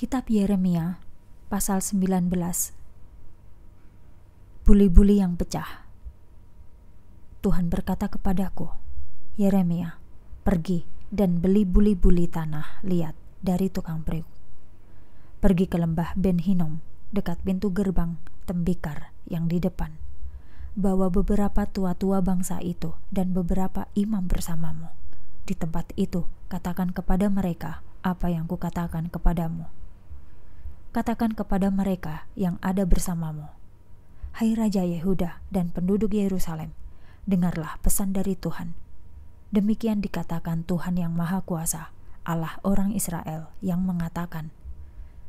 Kitab Yeremia pasal 19 Buli-buli yang pecah Tuhan berkata kepadaku, Yeremia, pergi dan beli buli-buli tanah liat dari tukang periuk. Pergi ke lembah Ben Hinom, dekat pintu gerbang tembikar yang di depan. Bawa beberapa tua-tua bangsa itu dan beberapa imam bersamamu. Di tempat itu, katakan kepada mereka apa yang kukatakan kepadamu katakan kepada mereka yang ada bersamamu, Hai Raja Yehuda dan penduduk Yerusalem, dengarlah pesan dari Tuhan. Demikian dikatakan Tuhan yang Maha Kuasa, Allah orang Israel yang mengatakan,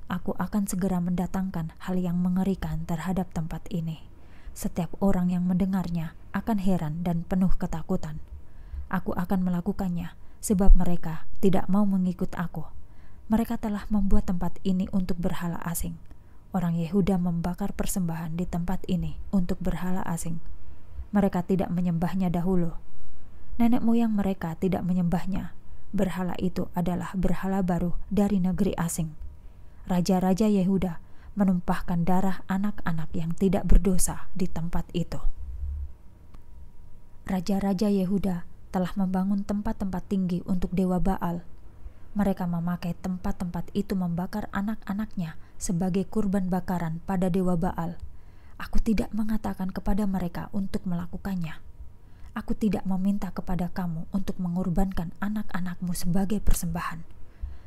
Aku akan segera mendatangkan hal yang mengerikan terhadap tempat ini. Setiap orang yang mendengarnya akan heran dan penuh ketakutan. Aku akan melakukannya sebab mereka tidak mau mengikut aku mereka telah membuat tempat ini untuk berhala asing. Orang Yehuda membakar persembahan di tempat ini untuk berhala asing. Mereka tidak menyembahnya dahulu. Nenek moyang mereka tidak menyembahnya. Berhala itu adalah berhala baru dari negeri asing. Raja-raja Yehuda menumpahkan darah anak-anak yang tidak berdosa di tempat itu. Raja-raja Yehuda telah membangun tempat-tempat tinggi untuk dewa Baal mereka memakai tempat-tempat itu membakar anak-anaknya sebagai kurban bakaran pada dewa Baal. Aku tidak mengatakan kepada mereka untuk melakukannya. Aku tidak meminta kepada kamu untuk mengorbankan anak-anakmu sebagai persembahan.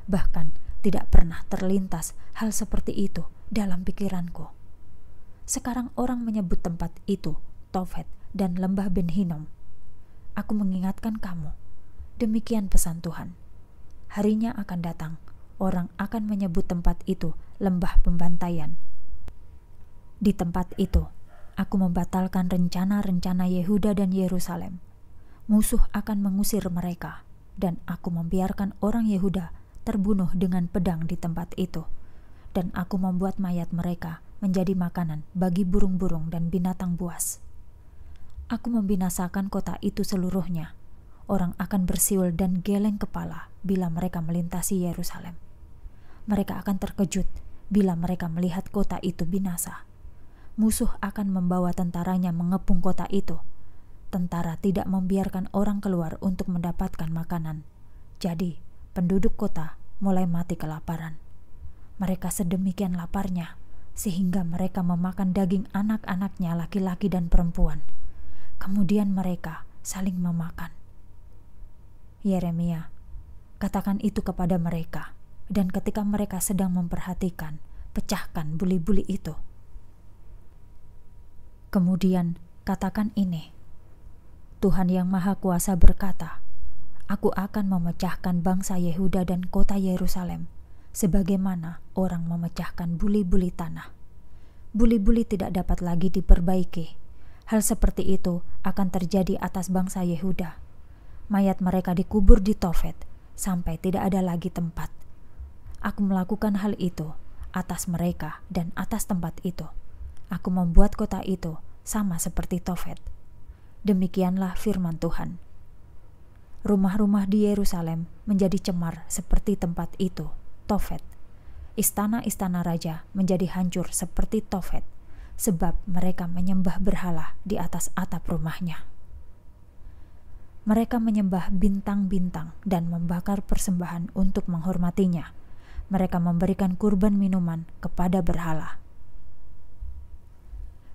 Bahkan tidak pernah terlintas hal seperti itu dalam pikiranku. Sekarang orang menyebut tempat itu Tofet dan lembah Ben Hinnom. Aku mengingatkan kamu. Demikian pesan Tuhan harinya akan datang, orang akan menyebut tempat itu lembah pembantaian. Di tempat itu, aku membatalkan rencana-rencana Yehuda dan Yerusalem. Musuh akan mengusir mereka, dan aku membiarkan orang Yehuda terbunuh dengan pedang di tempat itu. Dan aku membuat mayat mereka menjadi makanan bagi burung-burung dan binatang buas. Aku membinasakan kota itu seluruhnya, orang akan bersiul dan geleng kepala bila mereka melintasi Yerusalem. Mereka akan terkejut bila mereka melihat kota itu binasa. Musuh akan membawa tentaranya mengepung kota itu. Tentara tidak membiarkan orang keluar untuk mendapatkan makanan. Jadi, penduduk kota mulai mati kelaparan. Mereka sedemikian laparnya sehingga mereka memakan daging anak-anaknya laki-laki dan perempuan. Kemudian mereka saling memakan. Yeremia, katakan itu kepada mereka, dan ketika mereka sedang memperhatikan, pecahkan buli-buli itu. Kemudian katakan ini, Tuhan yang Maha Kuasa berkata, Aku akan memecahkan bangsa Yehuda dan kota Yerusalem, sebagaimana orang memecahkan buli-buli tanah. Buli-buli tidak dapat lagi diperbaiki. Hal seperti itu akan terjadi atas bangsa Yehuda mayat mereka dikubur di Tofet sampai tidak ada lagi tempat. Aku melakukan hal itu atas mereka dan atas tempat itu. Aku membuat kota itu sama seperti Tofet. Demikianlah firman Tuhan. Rumah-rumah di Yerusalem menjadi cemar seperti tempat itu, Tofet. Istana-istana raja menjadi hancur seperti Tofet, sebab mereka menyembah berhala di atas atap rumahnya mereka menyembah bintang-bintang dan membakar persembahan untuk menghormatinya. Mereka memberikan kurban minuman kepada berhala.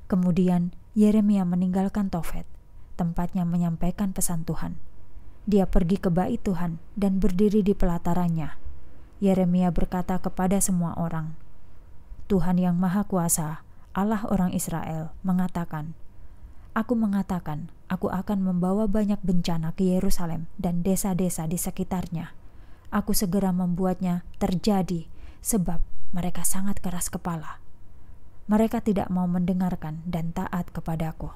Kemudian Yeremia meninggalkan Tofet, tempatnya menyampaikan pesan Tuhan. Dia pergi ke bait Tuhan dan berdiri di pelatarannya. Yeremia berkata kepada semua orang, Tuhan yang Maha Kuasa, Allah orang Israel, mengatakan, Aku mengatakan, aku akan membawa banyak bencana ke Yerusalem dan desa-desa di sekitarnya. Aku segera membuatnya terjadi, sebab mereka sangat keras kepala. Mereka tidak mau mendengarkan dan taat kepadaku.